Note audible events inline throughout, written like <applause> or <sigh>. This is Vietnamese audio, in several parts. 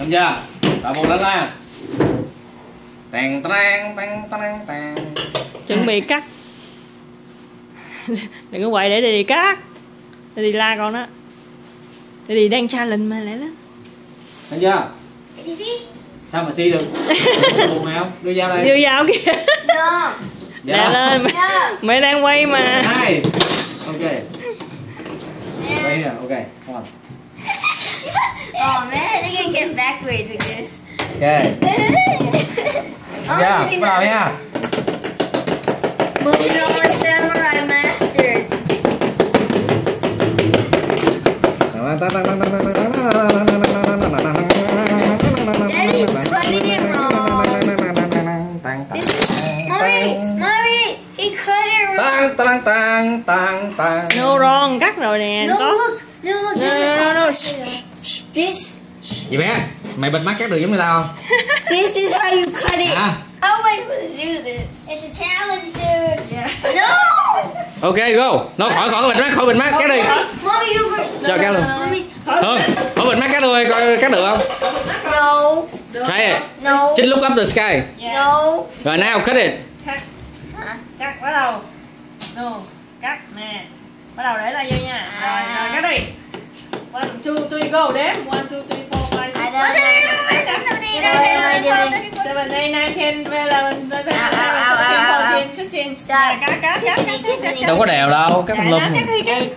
Xong chưa? Rồi buộc lên ra. Tàn tàn tàn tàn tàn. chuẩn bị cắt đừng có quậy để đi cắt để đi la con đó để đi đang challenge mà lẽ lắm Xong chưa? You see? Sao mà si được? buộc nào? Đưa dao đây. đưa dao kìa No. đè lên mày, No. mày đang quay mà Hai. Ok. Right And, here. Okay. Come on. Backwards with this. Okay. <laughs> I'm Yeah. shooting Bắt đầu the nha. moving on Samurai Master. Daddy's cutting it wrong. This is Mommy, Mommy, he cut it wrong. Tăng tăng tăng tăng tăng. no wrong cắt rồi nè No, có look, no, look, no this no no, no. is this. Gì bé? Mày bịt mắt cắt được giống như tao không? <laughs> This is how you cut it. Hả? How am I supposed to do this? It's a challenge, dude. Yeah. No! Ok go. Nó khỏi khỏi bịt mắt, khỏi bịt mắt cắt đi. Mommy, you first. Cho cắt luôn. Hơn. Khỏi bịt mắt cắt luôn coi cắt được không? no, Try it. no, Just look up the sky. Yeah. no. Rồi now cut it. cắt cắt bắt đầu no cắt nè bắt đầu để tay vô nha rồi rồi cắt đi one two three go đếm one two three Đâu có đều đâu, cắt cắt lum.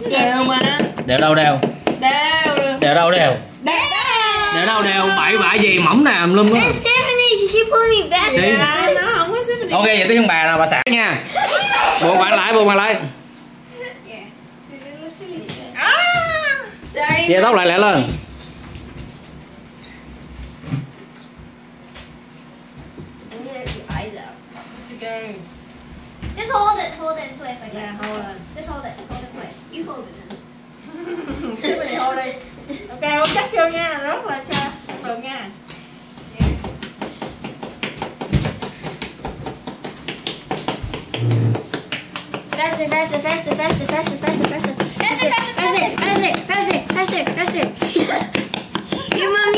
đều mà Đều đâu đều. đều Đều đâu đều. đều Đều đâu đều. Bậy bạ gì mỏng nè lum á. Dạ, Ok vậy tới ông bà nào bà xã nha. Buộc bạn lại, buộc bạn lại. Good. à. Chia tóc lại lẹ lên. Gonna have your eyes Just hold it. Hold it in place like yeah that. hold on Just hold it. Hold it in place. You hold it. Then. <laughs> xếp mình hold đi ok không chắc vô nha rất là cho được nha Faster, faster, faster, faster, faster, faster, faster. Faster, faster, faster, faster, faster, faster, faster. Your mommy's breaking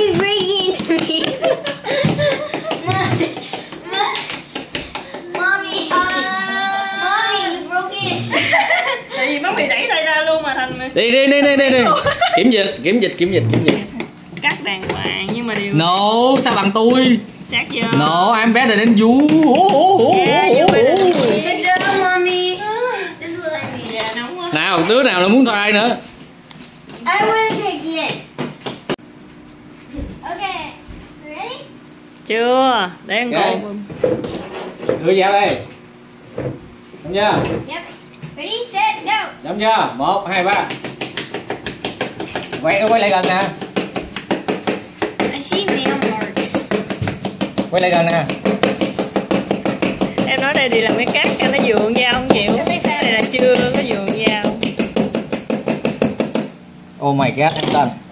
Đi đi đi đi đi đi. Kiểm dịch, kiểm dịch, kiểm dịch, kiểm dịch. cắt đàng hoàng nhưng mà điều No, sao bằng tôi? sát vô No, I'm better than you. Nào, đứa nào là muốn try nữa? I want to try again. Okay, ready? chưa để ăn Ok. cồn Đưa dao đây. Xong chưa? Yep. Ready, set, go. Xong chưa? Một, hai, ba. Quay, quay lại gần nè. I see nail marks. Quay lại gần nè. em nói đây đi làm cái cát cho nó dường dao không chịu cái này là chưa có dường dao Oh my god, em done.